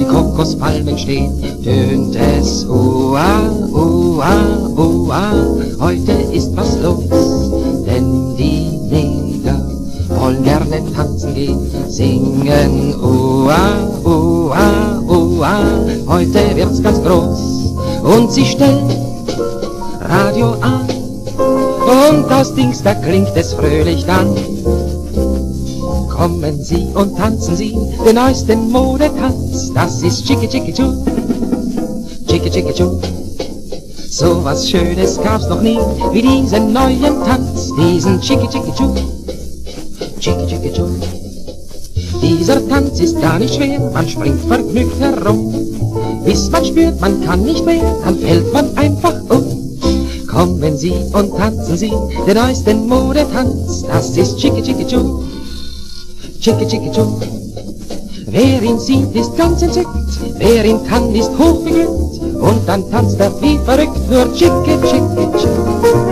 Kokospalmen stehen, tönt es Ua, Ua, Ua, heute ist was los, denn die Neger wollen gerne tanzen gehen, singen Ua, Ua, Ua, heute wird's ganz groß und sie stellt Radio an. Und aus Dings, da klingt es fröhlich dann. Kommen Sie und tanzen Sie den neuesten Modetanz, das ist Chicki Chicki Choo, Chicki Chicki Choo. So was Schönes gab's noch nie wie diesen neuen Tanz, diesen Chicki Chicki Choo, Chicki Chicki Choo. Dieser Tanz ist gar nicht schwer, man springt vergnügt herum. Bis man spürt, man kann nicht mehr, dann fällt man einfach um. Kommen Sie und tanzen Sie den neuesten Modetanz, das ist Chicki Chicki Choo, Chicki Chicki Choo. Wer ihn sieht, ist ganz entzückt, wer ihn kann, ist hochbeglückt, und dann tanzt er wie verrückt, nur Chicki Chicki Choo.